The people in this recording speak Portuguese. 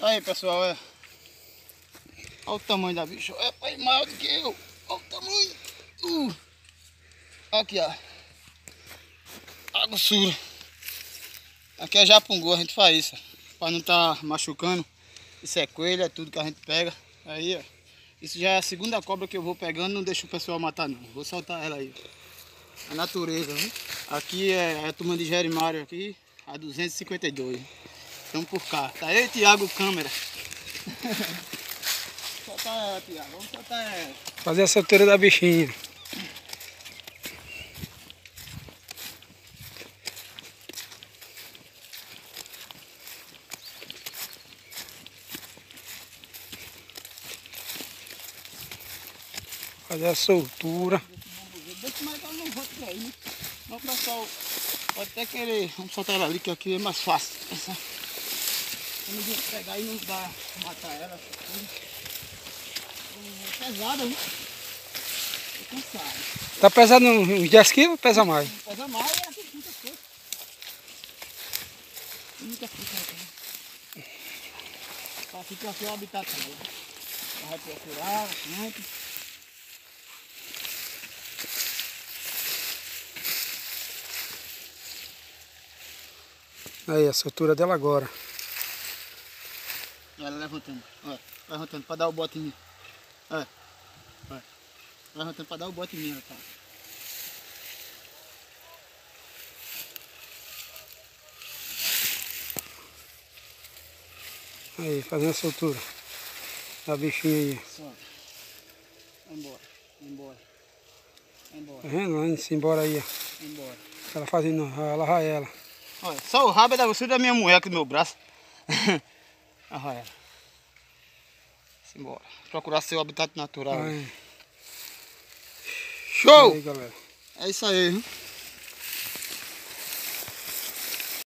Aí, pessoal, é. Olha o tamanho da bicha. É pai maior do que eu. Olha o tamanho. Uh. Aqui, ó. A grossura. Aqui é japungu, a gente faz isso. Pra não tá machucando. Isso é coelho, é tudo que a gente pega. Aí, ó. Isso já é a segunda cobra que eu vou pegando, não deixa o pessoal matar não. Vou soltar ela aí. A natureza, viu? Aqui é a turma de Gerimário aqui, a 252. Estamos por cá. Tá aí, Thiago, câmera. soltar ela, Thiago. Vamos soltar ela. Fazer a solteira da bichinha. Fazer a soltura. Deixa mais ela não rosto aí, né? Não, o pessoal pode até querer. Vamos soltar ela ali, que aqui é mais fácil. Essa... Quando gente pegar e não dá matar ela. É pesada, viu? Tô cansado. Tá pesando uns 10 quilos? Pesa mais. Pesa mais, é aqui muita força. Muita força aqui. Pra ficar aqui o habitat dela. Ela vai procurar, sempre. Aí, a soltura dela agora. Ela levantando, ó, levantando pra dar o bote em mim. Ó, ó, levantando pra dar o bote em mim, rapaz. Aí, fazendo a soltura. Da bichinha aí. Solta. Vai embora, vai embora. Vai embora, Tá vendo? Embora aí, ó. vai embora. Ela fazendo, ela ela. Olha, só o rabo é da grossura da minha mulher aqui no meu braço. Olha ela. Simbora. Procurar seu habitat natural. Aí, Show! aí. É isso aí, viu?